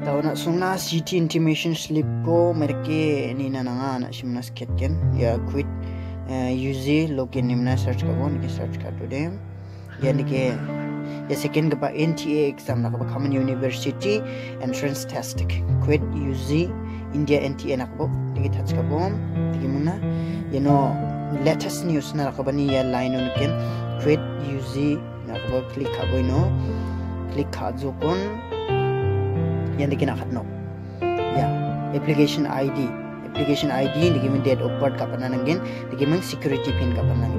Tahu nak sungna city intimation slip ko merke ni na nga na simna sket ken ya quit. Uh, login nimna search ka bon ke search ka to dem ya ni ke. Ya second ka NTA exam na ka common university entrance test. Quit use India NTA na ko ni touch ka bom tigi muna you know latest news na ka bani ya line on ken quit use na ko click ka boy no click ka jo kon yang dikin akat no ya application ID application ID digi men date of birth ka panan ngin digi men security pin ka panan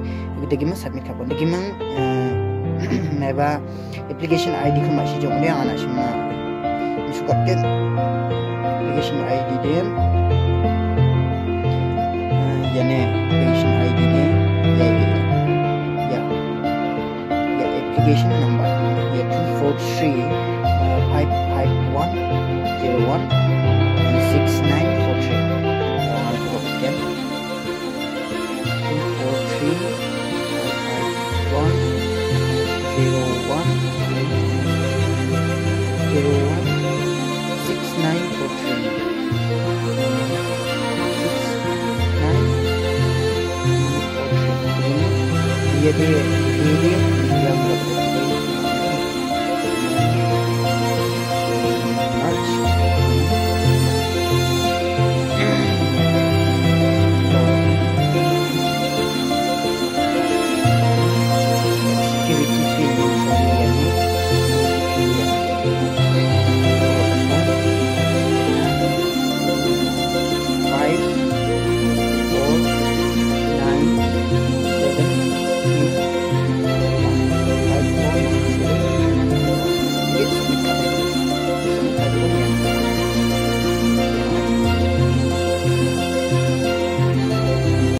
digi men submit ka pon digi men neba application ID ko ma si jong le ana simna isukat ken application ID dem yane application ID ne ya ya. Ya application number ya 243 one and six nine four three. One four again. Two four three four five one zero one zero one six nine four three. Six nine four three. ये दे ये दे